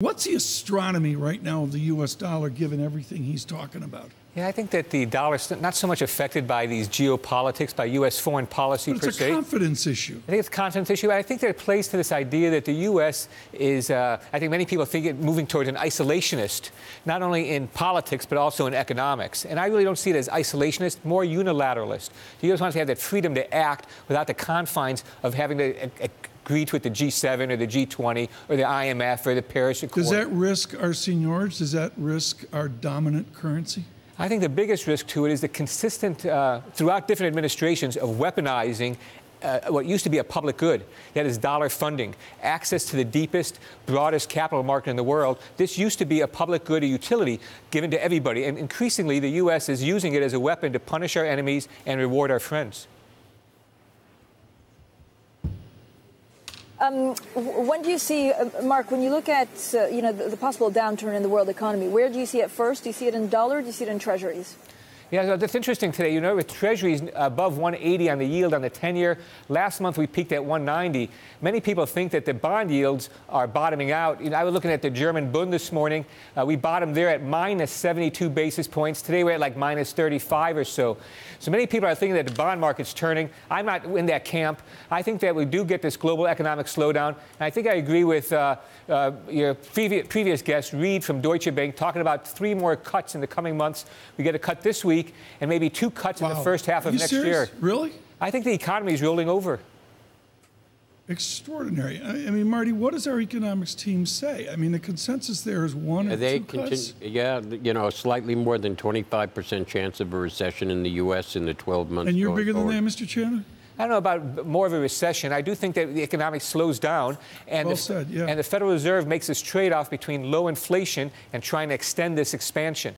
What's the astronomy right now of the U.S. dollar given everything he's talking about? Yeah, I think that the dollar's not so much affected by these geopolitics, by U.S. foreign policy But per se. it's a confidence issue. I think it's a confidence issue. I think that it plays to this idea that the U.S. is, uh, I think many people think it moving towards an isolationist, not only in politics, but also in economics. And I really don't see it as isolationist, more unilateralist. The U.S. wants to have that freedom to act without the confines of having to uh, agree to it the G7 or the G20 or the IMF or the Paris Accord. Does that risk our seniors? Does that risk our dominant currency? I think the biggest risk to it is the consistent, uh, throughout different administrations, of weaponizing uh, what used to be a public good, that is dollar funding, access to the deepest, broadest capital market in the world. This used to be a public good, a utility given to everybody. And increasingly, the U.S. is using it as a weapon to punish our enemies and reward our friends. Um, when do you see, uh, Marc, when you look at uh, you know the, the, possible downturn in the world economy, where do you see it first? Do you see it in dollar? Do you see it in treasuries? Yeah, that's interesting today. You know, with treasuries above 180 on the yield on the 10 year, last month we peaked at 190. Many people think that the bond yields are bottoming out. You know, I was looking at the German Bund this morning. Uh, we bottomed there at minus 72 basis points. Today we're at like minus 35 or so. So many people are thinking that the bond market's turning. I'm not in that camp. I think that we do get this global economic slowdown. And I think I agree with uh, uh, your previous, previous guest, Reid from Deutsche Bank, talking about three more cuts in the coming months. We get a cut this week week and maybe two cuts wow. in the first half of next serious? year. Really? I think the economy is rolling over. Extraordinary. I mean, Marty, what does our economics team say? I mean, the consensus there is one or they two cuts. Yeah, you know, slightly more than 25% chance of a recession in the U.S. in the 12 months. And you're bigger forward. than that, Mr. Chairman? I don't know about more of a recession. I do think that the economic slows down, and, well the, said, yeah. and the Federal Reserve makes this trade-off between low inflation and trying to extend this expansion.